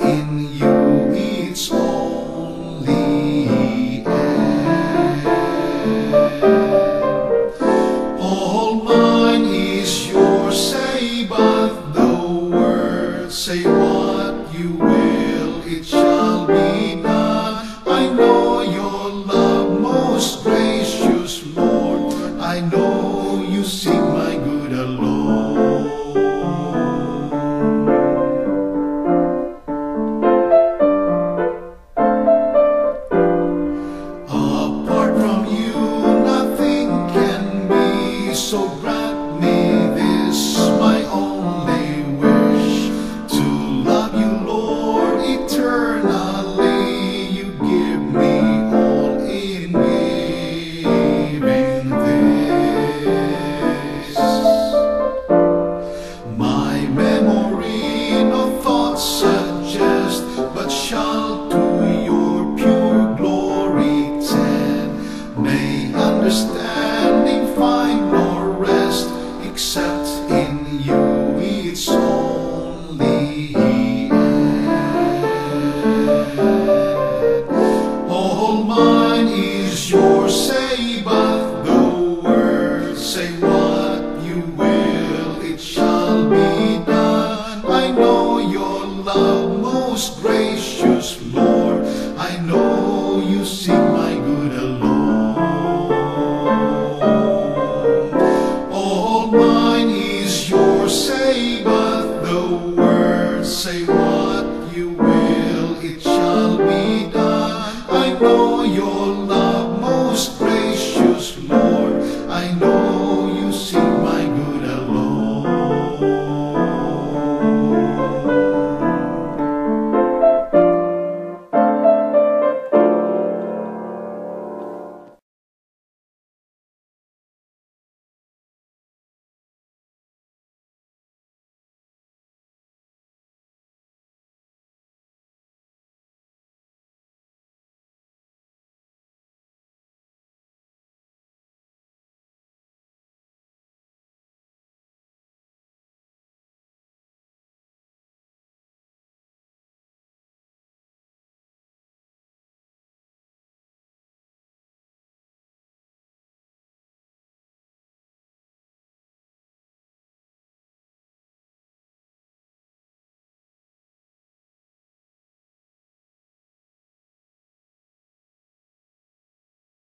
in you it's only air. All mine is yours, say but the words say what you will, it shall be. most gracious Lord, I know you seek my good alone. All mine is yours, say but the word, say what you will, it shall be done. I know your love.